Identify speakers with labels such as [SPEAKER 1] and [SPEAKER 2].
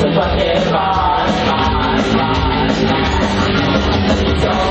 [SPEAKER 1] Don't fucking mind, mind, mind, mind.